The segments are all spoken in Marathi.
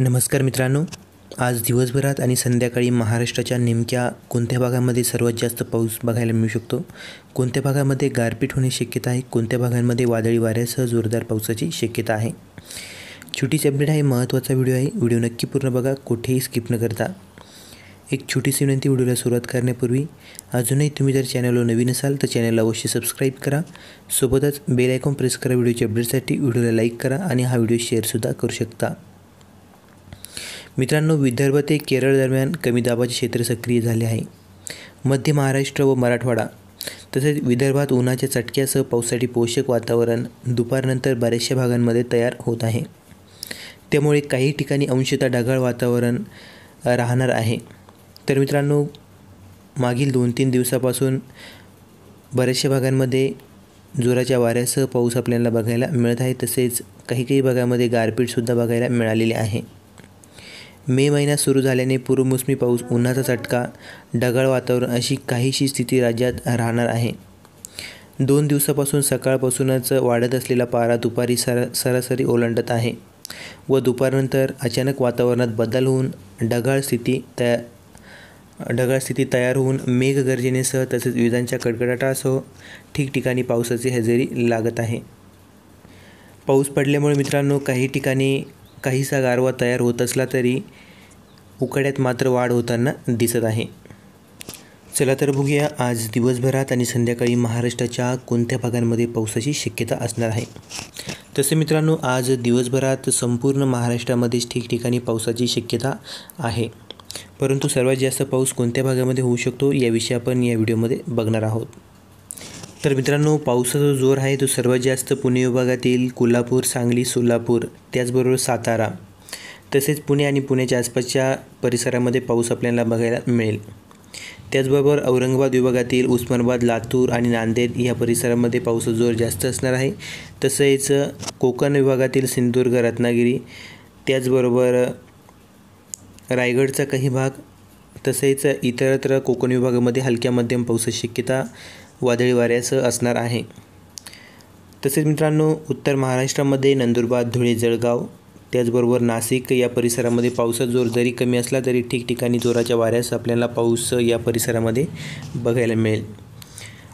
नमस्कार मित्रांनो. आज दिवसभरात आणि संध्याकाळी महाराष्ट्राच्या नेमक्या कोणत्या भागामध्ये सर्वात जास्त पाऊस बघायला मिळू शकतो? कोणत्या भागामध्ये गारपीट होण्याची शक्यता आहे? कोणत्या भागांमध्ये वादळी वाऱ्यासह जोरदार पावसाची शक्यता आहे? छोटीची अपडेट आहे महत्त्वाचा व्हिडिओ आहे. व्हिडिओ नक्की पूर्ण बघा कुठेही स्किप न करता. एक छोटीशी विनंती व्हिडिओला सुरुवात करण्यापूर्वी अजूनही तुम्ही जर चॅनलवर नवीन असाल तर चॅनलला अवश्य सबस्क्राईब करा. सोबतच बेल आयकॉन प्रेस करा व्हिडिओच्या अपडेटसाठी व्हिडिओला लाईक करा आणि हा व्हिडिओ शेअरसुद्धा करू शकता. मित्रांनो विदर्भ ते केरळ दरम्यान कमी दाबाचे क्षेत्र सक्रिय झाले आहे. मध्य महाराष्ट्र व मराठवाडा तसेच विदर्भात उन्हाच्या चटक्यासह पावसासाठी पोषक वातावरण दुपारनंतर बऱ्याचशा भागांमध्ये तयार होत आहे. त्यामुळे काही ठिकाणी अंशतः ढगाळ वातावरण राहणार आहे. तर मित्रांनो मागील दोन तीन दिवसापासून बऱ्याचशा भागांमध्ये जोराच्या वाऱ्यासह पाऊस आपल्याला बघायला मिळत आहे. तसेच काही काही भागामध्ये गारपीटसुद्धा बघायला मिळालेली आहे. मे महिना सुरू झाल्याने पूर्वमोसमी पाऊस उन्हाचा चटका ढगाळ वातावरण अशी काहीशी स्थिती राज्यात राहणार आहे. दोन दिवसापासून सकाळपासूनच वाढत असलेला पारा दुपारी सरा सरासरी ओलांडत आहे व दुपारनंतर अचानक वातावरणात बदल होऊन ढगाळ स्थिती तया ढगाळ स्थिती तयार होऊन मेघगर्जनेसह तसेच विजांच्या कडकडाटासह ठिकठिकाणी पावसाची हजेरी लागत आहे. पाऊस पडल्यामुळे मित्रांनो काही ठिकाणी काहीसा गारवा तयार होत असला तरी उकाड्यात मात्र वाढ होताना दिसत आहे. चला तर बघूया आज दिवसभरात आणि संध्याकाळी महाराष्ट्राच्या कोणत्या भागांमध्ये पावसाची शक्यता असणार आहे? तसे मित्रांनो आज दिवसभरात संपूर्ण महाराष्ट्रामध्येच ठिकठिकाणी पावसाची शक्यता आहे. परंतु सर्वात जास्त पाऊस कोणत्या भागामध्ये होऊ शकतो याविषयी आपण या व्हिडिओमध्ये बघणार आहोत. तर मित्रांनो पावसाचा जोर आहे तो सर्वात जास्त पुणे विभागातील कोल्हापूर सांगली सोलापूर त्याचबरोबर सातारा. तसेच पुणे आणि पुण्याच्या आसपासच्या परिसरामध्ये पाऊस आपल्याला बघायला मिळेल. त्याचबरोबर औरंगाबाद विभागातील उस्मानाबाद लातूर आणि नांदेड या परिसरामध्ये पावसाचा जोर जास्त असणार आहे. तसेच कोकण विभागातील सिंधुदुर्ग रत्नागिरी त्याचबरोबर रायगडचा काही भाग तसेच इतरत्र कोकण विभागामध्ये हलक्या मध्यम पावसाची शक्यता वादळी वाऱ्यासह असणार आहे. तसेच मित्रांनो उत्तर महाराष्ट्रामध्ये नंदुरबार धुळे जळगाव त्याचबरोबर नाशिक या परिसरामध्ये पावसाचा जोर जरी कमी असला तरी ठिकठिकाणी जोराच्या वाऱ्यास आपल्याला पाऊस या परिसरामध्ये बघायला मिळेल.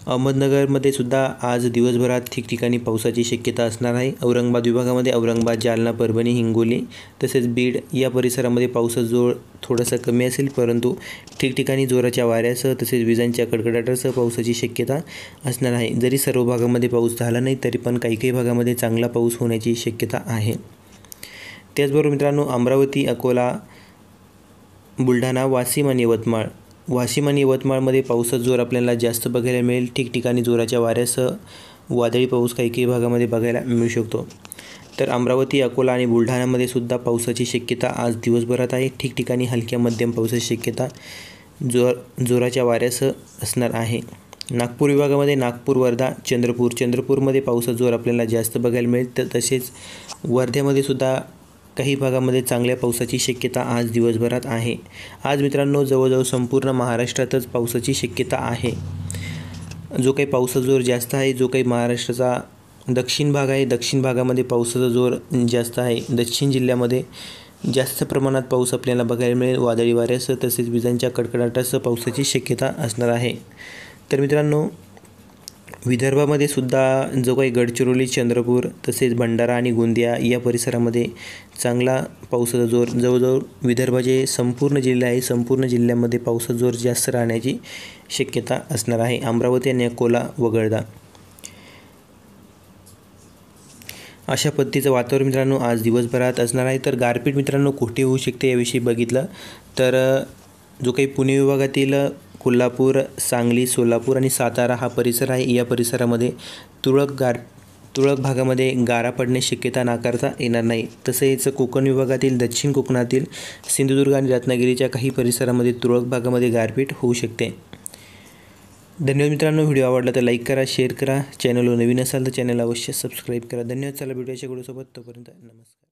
अहमदनगरमध्ये सुद्धा आज दिवसभरात ठिकठिकाणी पावसाची शक्यता असणार आहे. औरंगाबाद विभागामध्ये औरंगाबाद जालना परभणी हिंगोली तसेच बीड या परिसरामध्ये पावसाचा जोर थोडासा कमी असेल. परंतु ठिकठिकाणी जोराच्या वाऱ्यासह तसेच विजांच्या कडकडाटासह पावसाची शक्यता असणार आहे. जरी सर्व भागामध्ये पाऊस झाला नाही तरी पण काही काही भागामध्ये चांगला पाऊस होण्याची शक्यता आहे. त्याचबरोबर मित्रांनो अमरावती अकोला बुलढाणा वाशिम आणि यवतमाळ वाशिम आणि यवतमाळमध्ये पावसाचा जोर आपल्याला जास्त बघायला मिळेल. ठिकठिकाणी जोराच्या वाऱ्यासह वादळी पाऊस काही काही भागामध्ये बघायला मिळू शकतो. तर अमरावती अकोला आणि बुलढाण्यामध्ये सुद्धा पावसाची शक्यता आज दिवसभरात आहे. ठिकठिकाणी हलक्या मध्यम पावसाची शक्यता जोर जोराच्या वाऱ्यासह असणार आहे. नागपूर विभागामध्ये नागपूर वर्धा चंद्रपूर चंद्रपूरमध्ये पावसाचा जोर आपल्याला जास्त बघायला मिळेल. तर तसेच वर्ध्यामध्ये सुद्धा काही भागामध्ये चांगल्या पावसाची शक्यता आज दिवसभरात आहे. आज मित्रांनो जवळजवळ संपूर्ण महाराष्ट्रातच पावसाची शक्यता आहे. जो काही पावसाचा जोर जास्त आहे जो काही महाराष्ट्राचा दक्षिण भाग आहे दक्षिण भागामध्ये पावसाचा जोर जास्त आहे. दक्षिण जिल्ह्यामध्ये जास्त प्रमाणात पाऊस आपल्याला बघायला मिळेल. वादळी वाऱ्यासह तसेच विजांच्या कडकडाटासह पावसाची शक्यता असणार आहे. तर मित्रांनो विदर्भामध्ये सुद्धा जो काही गडचिरोली चंद्रपूर तसेच भंडारा आणि गोंदिया या परिसरामध्ये चांगला पावसाचा जोर जवळजवळ विदर्भाचे संपूर्ण जिल्हे आहे संपूर्ण जिल्ह्यामध्ये पावसाचा जोर जास्त राहण्याची शक्यता असणार आहे. अमरावती आणि अकोला वगळता. अशा पद्धतीचं वातावरण मित्रांनो आज दिवसभरात असणार आहे. तर गारपीट मित्रांनो कुठे होऊ शकते याविषयी बघितलं तर जो काही पुणे विभागातील कोल्हापूर सांगली सोलापूर आणि सातारा हा परिसर आहे. या परिसरामध्ये तुरळक गार तुरळक भागामध्ये गारा पडण्याची शक्यता नाकारता येणार नाही. तसेच कोकण विभागातील दक्षिण कोकणातील सिंधुदुर्ग आणि रत्नागिरीच्या काही परिसरामध्ये तुरळक भागामध्ये गारपीट होऊ शकते. धन्यवाद मित्रांनो. व्हिडिओ आवडला तर लाईक करा शेअर करा. चॅनलवर नवीन असाल तर चॅनल अवश्य सबस्क्राईब करा. धन्यवाद. चला व्हिडिओच्या गुडूसोबत तोपर्यंत नमस्कार.